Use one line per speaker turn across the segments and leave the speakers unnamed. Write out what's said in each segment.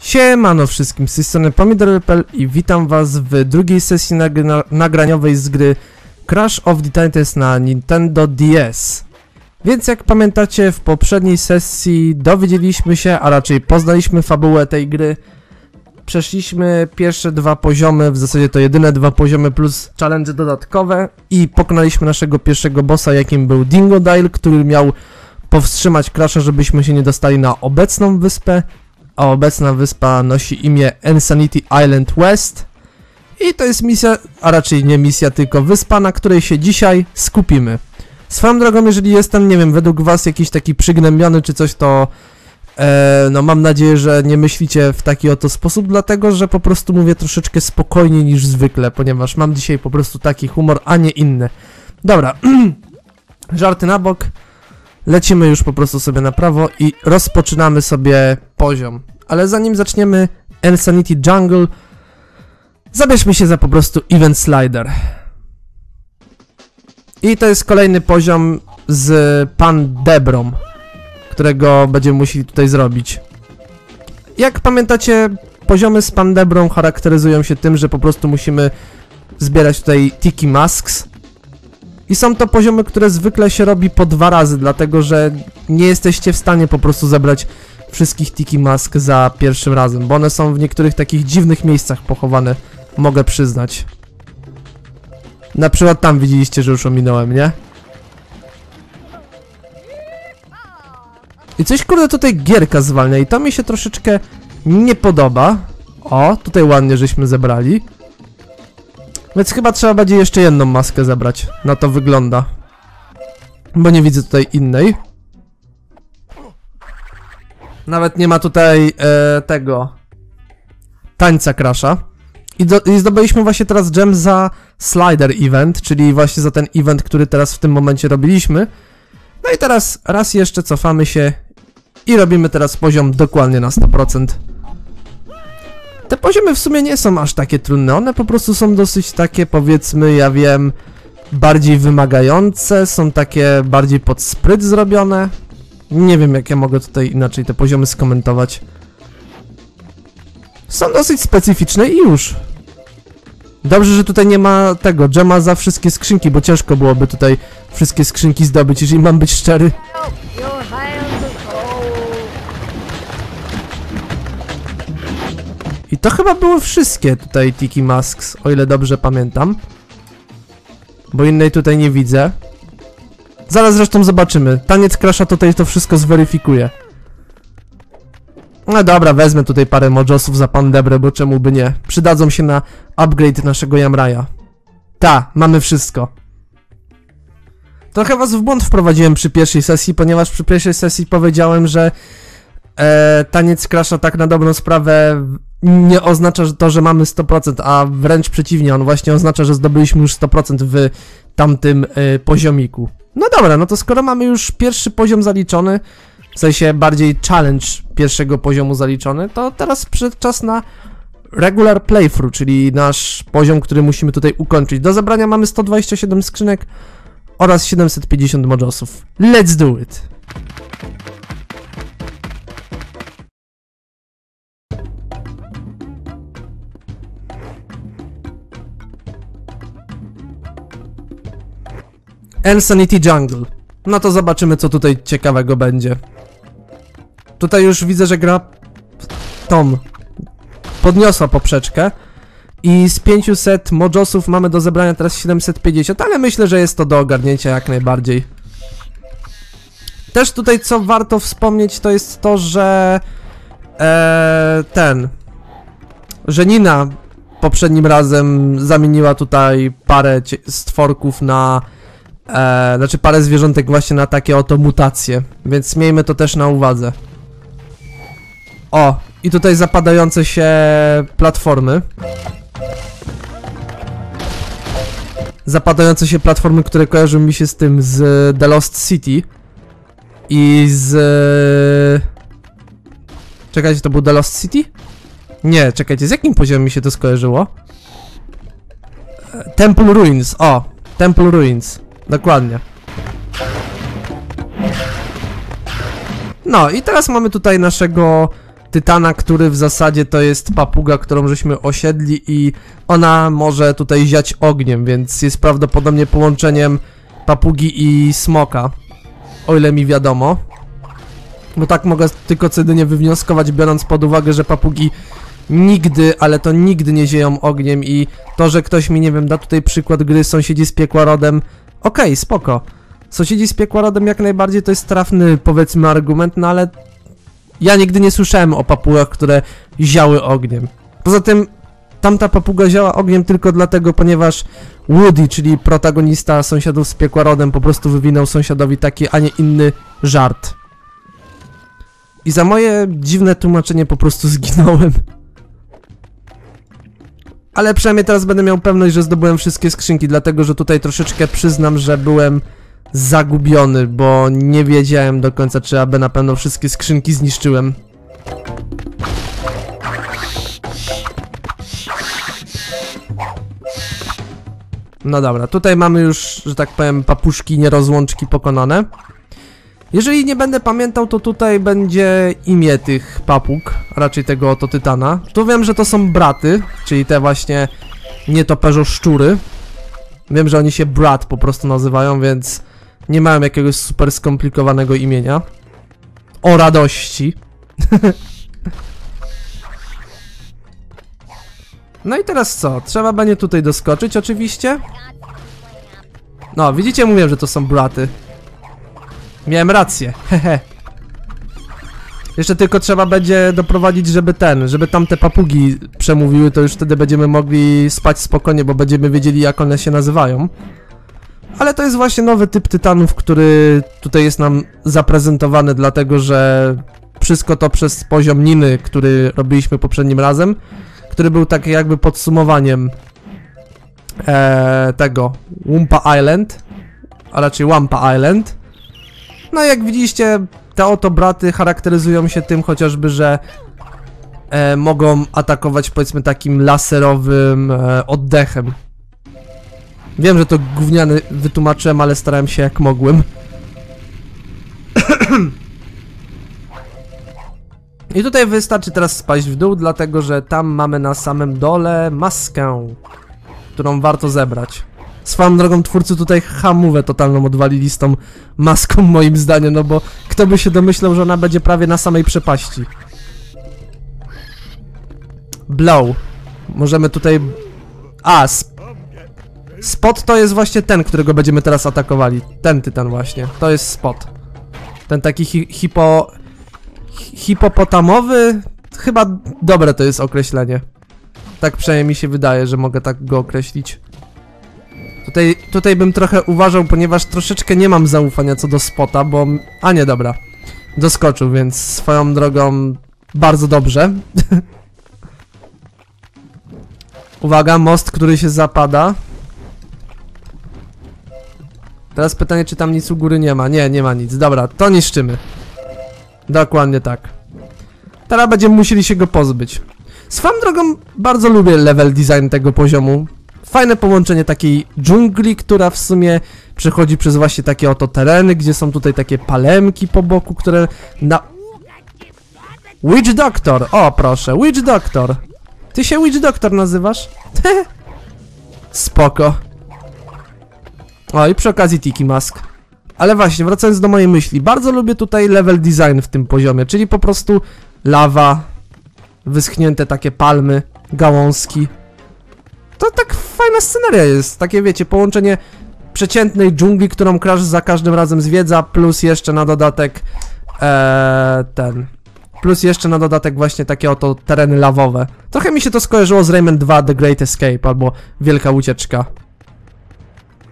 Siemano wszystkim, z tej strony Pomidor.pl i witam was w drugiej sesji nagry- nagraniowej z gry Crash of the Titans na Nintendo DS. Więc jak pamiętacie, w poprzedniej sesji dowiedzieliśmy się, a raczej poznaliśmy fabułę tej gry. Przeszliśmy pierwsze dwa poziomy, w zasadzie to jedyne dwa poziomy plus challenge dodatkowe i pokonaliśmy naszego pierwszego bossa, jakim był Dingodile, który miał powstrzymać Crasha, żebyśmy się nie dostali na obecną wyspę a obecna wyspa nosi imię Insanity Island West. I to jest misja, a raczej nie misja, tylko wyspa, na której się dzisiaj skupimy. Swoją drogą, jeżeli jestem, nie wiem, według was jakiś taki przygnębiony czy coś, to e, no mam nadzieję, że nie myślicie w taki oto sposób, dlatego, że po prostu mówię troszeczkę spokojniej niż zwykle, ponieważ mam dzisiaj po prostu taki humor, a nie inny. Dobra, żarty na bok. Lecimy już po prostu sobie na prawo i rozpoczynamy sobie poziom. Ale zanim zaczniemy Insanity Jungle, zabierzmy się za po prostu Event Slider. I to jest kolejny poziom z Pan Debrą, którego będziemy musieli tutaj zrobić. Jak pamiętacie, poziomy z Pan Debrą charakteryzują się tym, że po prostu musimy zbierać tutaj Tiki Masks, i są to poziomy, które zwykle się robi po dwa razy, dlatego że nie jesteście w stanie po prostu zebrać wszystkich Tiki Mask za pierwszym razem, bo one są w niektórych takich dziwnych miejscach pochowane, mogę przyznać. Na przykład tam widzieliście, że już ominąłem, nie? I coś kurde tutaj gierka zwalnia i to mi się troszeczkę nie podoba. O, tutaj ładnie żeśmy zebrali. Więc chyba trzeba będzie jeszcze jedną maskę zebrać. Na to wygląda. Bo nie widzę tutaj innej. Nawet nie ma tutaj e, tego tańca Crasha. I, do, I zdobyliśmy właśnie teraz gem za Slider Event, czyli właśnie za ten event, który teraz w tym momencie robiliśmy. No i teraz raz jeszcze cofamy się i robimy teraz poziom dokładnie na 100%. Te poziomy w sumie nie są aż takie trudne, one po prostu są dosyć takie, powiedzmy, ja wiem, bardziej wymagające, są takie bardziej pod spryt zrobione. Nie wiem, jak ja mogę tutaj inaczej te poziomy skomentować. Są dosyć specyficzne i już. Dobrze, że tutaj nie ma tego, dżema za wszystkie skrzynki, bo ciężko byłoby tutaj wszystkie skrzynki zdobyć, jeżeli mam być szczery. I to chyba były wszystkie tutaj Tiki Masks, o ile dobrze pamiętam. Bo innej tutaj nie widzę. Zaraz zresztą zobaczymy. Taniec Crasha tutaj to wszystko zweryfikuje. No dobra, wezmę tutaj parę mojosów za Pandebrę, bo czemu by nie. Przydadzą się na upgrade naszego Jamraja. Ta, mamy wszystko. Trochę was w błąd wprowadziłem przy pierwszej sesji, ponieważ przy pierwszej sesji powiedziałem, że e, taniec Crasha tak na dobrą sprawę nie oznacza to, że mamy 100%, a wręcz przeciwnie, on właśnie oznacza, że zdobyliśmy już 100% w tamtym e, poziomiku. No dobra, no to skoro mamy już pierwszy poziom zaliczony, w sensie bardziej challenge pierwszego poziomu zaliczony, to teraz przyszedł czas na regular playthrough, czyli nasz poziom, który musimy tutaj ukończyć. Do zebrania mamy 127 skrzynek oraz 750 mojosów. Let's do it! Insanity Jungle. No to zobaczymy, co tutaj ciekawego będzie. Tutaj już widzę, że gra Tom podniosła poprzeczkę i z 500 mojosów mamy do zebrania teraz 750, ale myślę, że jest to do ogarnięcia jak najbardziej. Też tutaj co warto wspomnieć to jest to, że e, ten, że Nina poprzednim razem zamieniła tutaj parę stworków na e, znaczy parę zwierzątek właśnie na takie oto mutacje, więc miejmy to też na uwadze. O, i tutaj zapadające się platformy. Zapadające się platformy, które kojarzą mi się z tym, z The Lost City. I z... Czekajcie, to był The Lost City? Nie, czekajcie, z jakim poziomem mi się to skojarzyło? E, Temple Ruins, o! Temple Ruins. Dokładnie. No i teraz mamy tutaj naszego Tytana, który w zasadzie to jest papuga, którą żeśmy osiedli i ona może tutaj ziać ogniem, więc jest prawdopodobnie połączeniem papugi i smoka. O ile mi wiadomo. Bo tak mogę tylko jedynie wywnioskować, biorąc pod uwagę, że papugi nigdy, ale to nigdy nie zieją ogniem i to, że ktoś mi, nie wiem, da tutaj przykład gry Sąsiedzi z piekła rodem, okej, spoko. Sąsiedzi z piekła rodem jak najbardziej to jest trafny, powiedzmy, argument, no ale ja nigdy nie słyszałem o papugach, które ziały ogniem. Poza tym tamta papuga ziała ogniem tylko dlatego, ponieważ Woody, czyli protagonista sąsiadów z piekła rodem, po prostu wywinął sąsiadowi taki, a nie inny żart. I za moje dziwne tłumaczenie po prostu zginąłem. Ale przynajmniej teraz będę miał pewność, że zdobyłem wszystkie skrzynki, dlatego że tutaj troszeczkę przyznam, że byłem zagubiony, bo nie wiedziałem do końca, czy aby na pewno wszystkie skrzynki zniszczyłem. No dobra, tutaj mamy już, że tak powiem, papuszki, nierozłączki pokonane. Jeżeli nie będę pamiętał, to tutaj będzie imię tych papug, raczej tego oto tytana. Tu wiem, że to są braty, czyli te właśnie nietoperzo szczury. Wiem, że oni się brat po prostu nazywają, więc nie mają jakiegoś super skomplikowanego imienia. O radości. no i teraz co? Trzeba będzie tutaj doskoczyć oczywiście. No, widzicie, mówiłem, że to są braty. Miałem rację, hehe. Jeszcze tylko trzeba będzie doprowadzić, żeby ten, żeby tamte papugi przemówiły, to już wtedy będziemy mogli spać spokojnie, bo będziemy wiedzieli jak one się nazywają. Ale to jest właśnie nowy typ tytanów, który tutaj jest nam zaprezentowany, dlatego że wszystko to przez poziom Niny, który robiliśmy poprzednim razem, który był tak jakby podsumowaniem e, tego Wumpa Island, a raczej Wampa Island. No jak widzieliście, te oto braty charakteryzują się tym chociażby, że e, mogą atakować powiedzmy takim laserowym e, oddechem. Wiem, że to gówniany wytłumaczyłem, ale starałem się jak mogłem. I tutaj wystarczy teraz spaść w dół, dlatego że tam mamy na samym dole maskę, którą warto zebrać. Swoją drogą twórcy tutaj hamówę totalną odwalili z tą maską moim zdaniem, no bo kto by się domyślał, że ona będzie prawie na samej przepaści. Blow. Możemy tutaj... A, sp Spot to jest właśnie ten, którego będziemy teraz atakowali. Ten tytan właśnie. To jest spot. Ten taki hi hipo... hi- hipopotamowy? Chyba dobre to jest określenie. Tak przynajmniej mi się wydaje, że mogę tak go określić. Tutaj, tutaj bym trochę uważał, ponieważ troszeczkę nie mam zaufania co do spota, bo... A nie, dobra. Doskoczył, więc swoją drogą bardzo dobrze. Uwaga, most, który się zapada. Teraz pytanie, czy tam nic u góry nie ma. Nie, nie ma nic. Dobra, to niszczymy. Dokładnie tak. Teraz będziemy musieli się go pozbyć. Swoją drogą bardzo lubię level design tego poziomu. Fajne połączenie takiej dżungli, która w sumie przechodzi przez właśnie takie oto tereny, gdzie są tutaj takie palemki po boku, które na... Witch Doctor! O, proszę, Witch Doctor! Ty się Witch Doctor nazywasz? Spoko. O, i przy okazji Tiki Mask. Ale właśnie, wracając do mojej myśli, bardzo lubię tutaj level design w tym poziomie, czyli po prostu lawa, wyschnięte takie palmy, gałązki. To tak fajna sceneria jest, takie wiecie, połączenie przeciętnej dżungli, którą Crash za każdym razem zwiedza, plus jeszcze na dodatek ee, ten... Plus jeszcze na dodatek właśnie takie oto tereny lawowe. Trochę mi się to skojarzyło z Rayman 2 The Great Escape albo Wielka Ucieczka.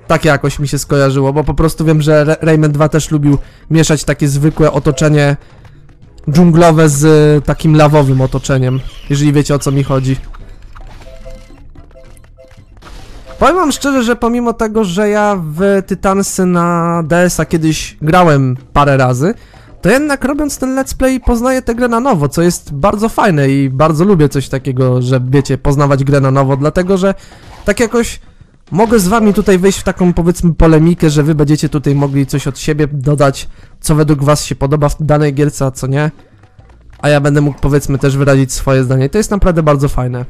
Tak jakoś mi się skojarzyło, bo po prostu wiem, że Rayman 2 też lubił mieszać takie zwykłe otoczenie dżunglowe z takim lawowym otoczeniem, jeżeli wiecie o co mi chodzi. Powiem wam szczerze, że pomimo tego, że ja w Tytansy na DS-a kiedyś grałem parę razy, to jednak robiąc ten let's play poznaję tę grę na nowo, co jest bardzo fajne i bardzo lubię coś takiego, że wiecie, poznawać grę na nowo, dlatego że tak jakoś mogę z wami tutaj wejść w taką powiedzmy polemikę, że wy będziecie tutaj mogli coś od siebie dodać, co według was się podoba w danej gierce, a co nie. A ja będę mógł powiedzmy też wyrazić swoje zdanie. To jest naprawdę bardzo fajne.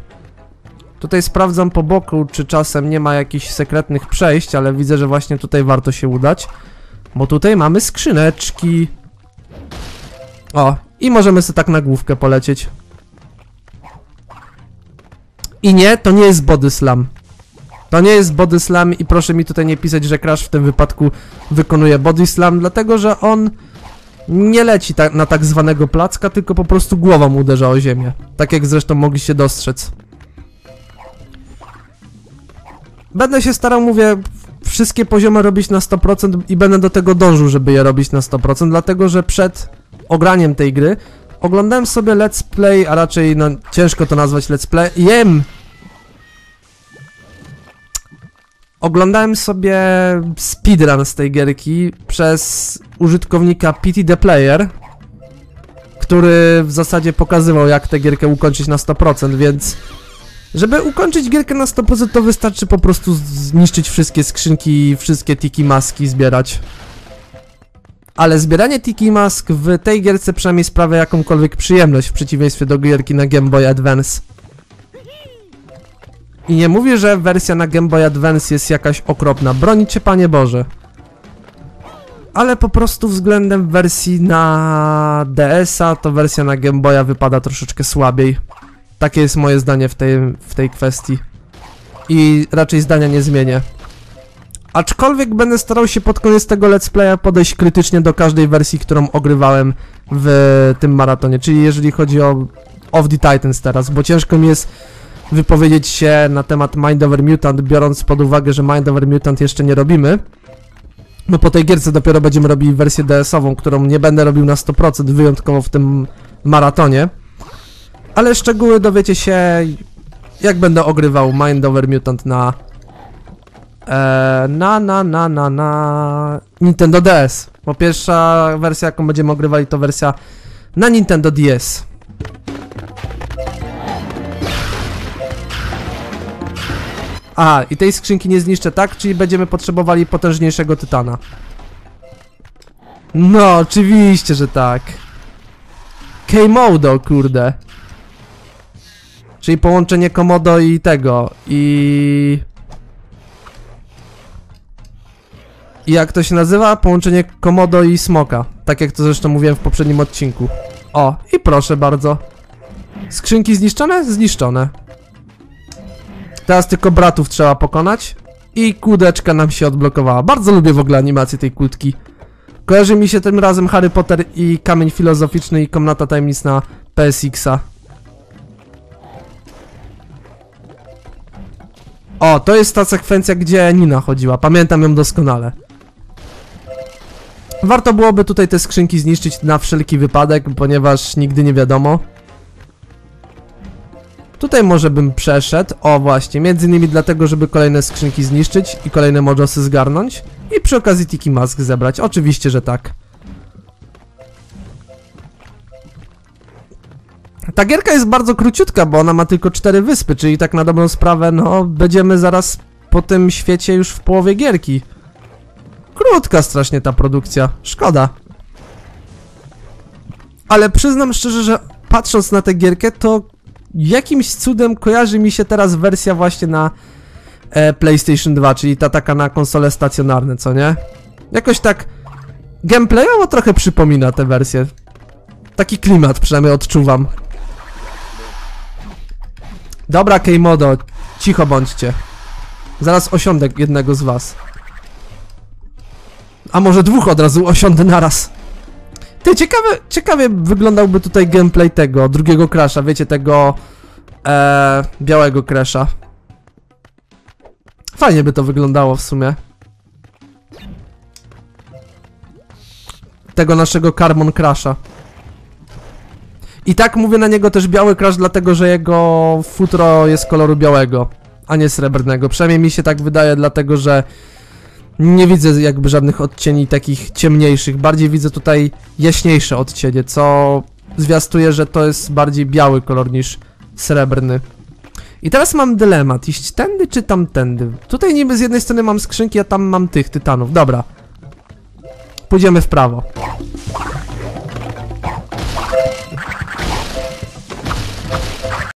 Tutaj sprawdzam po boku, czy czasem nie ma jakichś sekretnych przejść, ale widzę, że właśnie tutaj warto się udać. Bo tutaj mamy skrzyneczki. O, i możemy sobie tak na główkę polecieć. I nie, to nie jest body slam. To nie jest body slam i proszę mi tutaj nie pisać, że Crash w tym wypadku wykonuje body slam, dlatego że on nie leci ta, na tak zwanego placka, tylko po prostu głową uderza o ziemię. Tak jak zresztą mogliście dostrzec. Będę się starał, mówię, wszystkie poziomy robić na 100% i będę do tego dążył, żeby je robić na 100%, dlatego że przed ograniem tej gry oglądałem sobie let's play, a raczej, no ciężko to nazwać let's play, jem! Oglądałem sobie speedrun z tej gierki przez użytkownika PT The Player, który w zasadzie pokazywał jak tę gierkę ukończyć na 100%, więc żeby ukończyć gierkę na 100% to wystarczy po prostu zniszczyć wszystkie skrzynki wszystkie tiki maski zbierać. Ale zbieranie tiki mask w tej gierce przynajmniej sprawia jakąkolwiek przyjemność w przeciwieństwie do gierki na Game Boy Advance. I nie mówię, że wersja na Game Boy Advance jest jakaś okropna, bronić cię Panie Boże. Ale po prostu względem wersji na DS-a, to wersja na Game Boya wypada troszeczkę słabiej. Takie jest moje zdanie w tej, w tej kwestii. I raczej zdania nie zmienię. Aczkolwiek będę starał się pod koniec tego let's playa podejść krytycznie do każdej wersji, którą ogrywałem w tym maratonie. Czyli jeżeli chodzi o Of the Titans teraz, bo ciężko mi jest wypowiedzieć się na temat Mind Over Mutant, biorąc pod uwagę, że Mind Over Mutant jeszcze nie robimy. No po tej gierce dopiero będziemy robili wersję DS-ową, którą nie będę robił na 100%, wyjątkowo w tym maratonie. Ale szczegóły dowiecie się, jak będę ogrywał Mind Over Mutant na... E, na, na, na, na, na... Nintendo DS. Bo pierwsza wersja, jaką będziemy ogrywali, to wersja na Nintendo DS. A, i tej skrzynki nie zniszczę, tak? Czyli będziemy potrzebowali potężniejszego tytana. No, oczywiście, że tak. K-Modo, kurde. Czyli połączenie Komodo i tego, i... I jak to się nazywa? Połączenie Komodo i Smoka. Tak jak to zresztą mówiłem w poprzednim odcinku. O, i proszę bardzo. Skrzynki zniszczone? Zniszczone. Teraz tylko bratów trzeba pokonać. I kłódeczka nam się odblokowała. Bardzo lubię w ogóle animację tej kłódki. Kojarzy mi się tym razem Harry Potter i Kamień Filozoficzny i Komnata Tajemnic na PSX-a. O, to jest ta sekwencja, gdzie Nina chodziła. Pamiętam ją doskonale. Warto byłoby tutaj te skrzynki zniszczyć na wszelki wypadek, ponieważ nigdy nie wiadomo. Tutaj może bym przeszedł, o właśnie, między innymi dlatego, żeby kolejne skrzynki zniszczyć i kolejne mojosy zgarnąć i przy okazji Tiki Mask zebrać, oczywiście, że tak. Ta gierka jest bardzo króciutka, bo ona ma tylko cztery wyspy, czyli tak na dobrą sprawę, no, będziemy zaraz po tym świecie już w połowie gierki. Krótka strasznie ta produkcja, szkoda. Ale przyznam szczerze, że patrząc na tę gierkę, to jakimś cudem kojarzy mi się teraz wersja właśnie na e, PlayStation 2, czyli ta taka na konsole stacjonarne, co nie? Jakoś tak gameplayowo trochę przypomina tę wersję. Taki klimat przynajmniej odczuwam. Dobra, K-Modo, cicho bądźcie. Zaraz osiądę jednego z was. A może dwóch od razu osiądę naraz. Ty, ciekawe, ciekawie wyglądałby tutaj gameplay tego, drugiego Crasha, wiecie, tego e, białego Crasha. Fajnie by to wyglądało w sumie. Tego naszego Carbon Crasha. I tak mówię na niego też biały Crash, dlatego że jego futro jest koloru białego, a nie srebrnego. Przynajmniej mi się tak wydaje, dlatego że nie widzę jakby żadnych odcieni takich ciemniejszych. Bardziej widzę tutaj jaśniejsze odcienie, co zwiastuje, że to jest bardziej biały kolor niż srebrny. I teraz mam dylemat, iść tędy czy tamtędy. Tutaj niby z jednej strony mam skrzynki, a tam mam tych tytanów. Dobra. Pójdziemy w prawo.